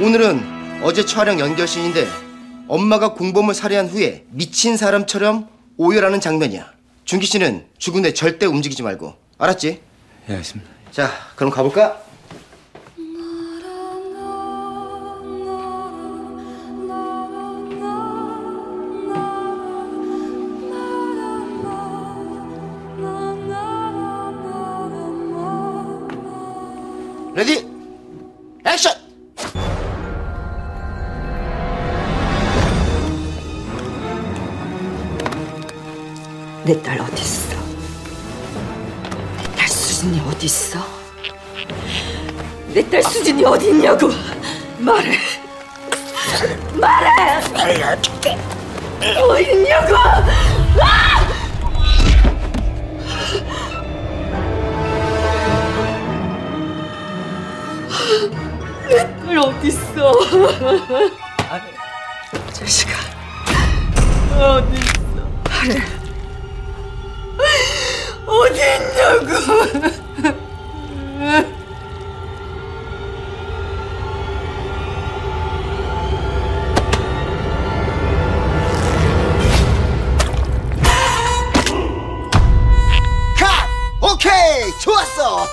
오늘은 어제 촬영 연결신인데 엄마가 공범을 살해한 후에 미친 사람처럼 오열하는 장면이야. 준기 씨는 죽은 후에 절대 움직이지 말고 알았지? 예, 알겠습니다. 자, 그럼 가볼까? 레디 액션! 내 딸 어딨어? 내 딸 수진이 어딨어? 내 딸 수진이 어딨냐고! 말해! 말해! 살려줄게. 어딨냐고! 내딸 어딨어? 자식아. 어딨어? 말해 컷! 오케이! 좋았어!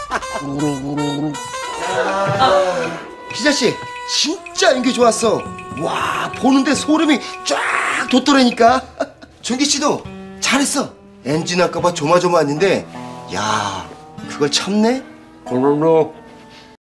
기자 씨, 진짜 연기 좋았어. 와, 보는데 소름이 쫙 돋더라니까. 준기 씨도 잘했어. 엔진 할까봐 조마조마했는데, 야, 그걸 참네? 고롱로